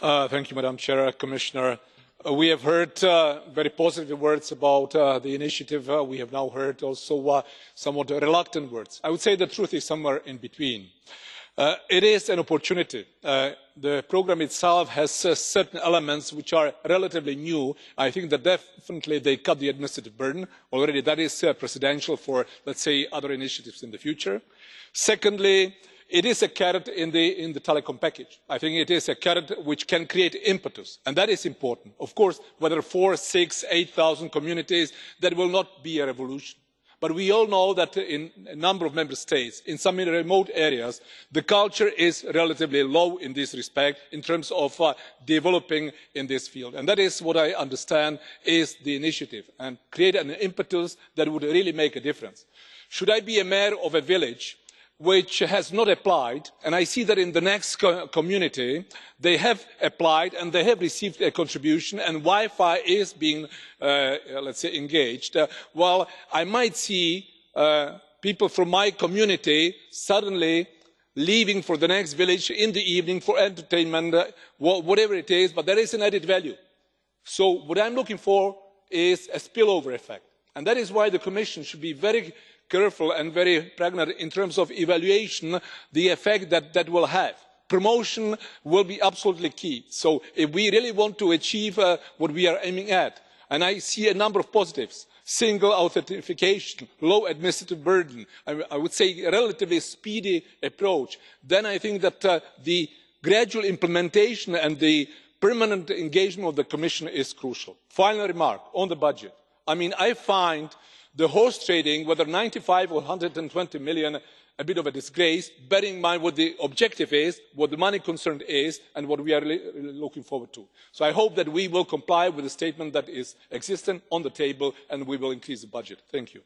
Uh, Madam President, Commissioner, uh, we have heard uh, very positive words about the initiative. We have now heard also somewhat reluctant words. I would say the truth is somewhere in between. It is an opportunity. The programme itself has certain elements which are relatively new. I think that definitely they cut the administrative burden already that is precedential for, let's say, other initiatives in the future. Secondly, it is a carrot in the telecom package. I think it is a carrot which can create impetus, and that is important. Of course, whether four, six, eight thousand communities, that will not be a revolution but we all know that in a number of member states in some remote areas the culture is relatively low in this respect in terms of uh, developing in this field and that is what i understand is the initiative and create an impetus that would really make a difference. should i be a mayor of a village which has not applied and i see that in the next community they have applied and they have received a contribution and wi fi is being uh, uh, let's say engaged uh, well i might see people from my community suddenly leaving for the next village in the evening for entertainment whatever it is but there is an added value. so what i'm looking for is a spillover effect and that is why the commission should be very careful and very pragmatic in terms of evaluation the effect that that will have. promotion will be absolutely key so if we really want to achieve uh, what we are aiming at and i see a number of positives single authentication low administrative burden i would say a relatively speedy approach then i think that uh, the gradual implementation and the permanent engagement of the commission is crucial. final remark on the budget I mean i find the horse trading whether ninety five or one hundred and twenty million a bit of a disgrace bearing in mind what the objective is what the money concerned is and what we are looking forward to. so i hope that we will comply with the statement that is existing on the table and we will increase the budget. thank you.